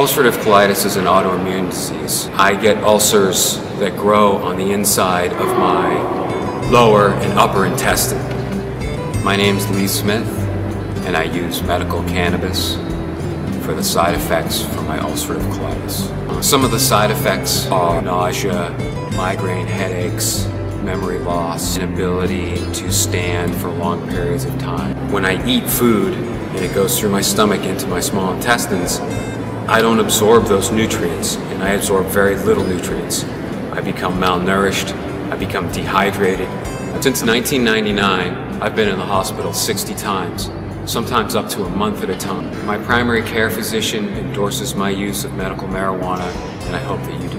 Ulcerative colitis is an autoimmune disease. I get ulcers that grow on the inside of my lower and upper intestine. My name's Lee Smith, and I use medical cannabis for the side effects for my ulcerative colitis. Uh, some of the side effects are nausea, migraine headaches, memory loss, inability to stand for long periods of time. When I eat food and it goes through my stomach into my small intestines, I don't absorb those nutrients, and I absorb very little nutrients. I become malnourished, I become dehydrated. Since 1999, I've been in the hospital 60 times, sometimes up to a month at a time. My primary care physician endorses my use of medical marijuana, and I hope that you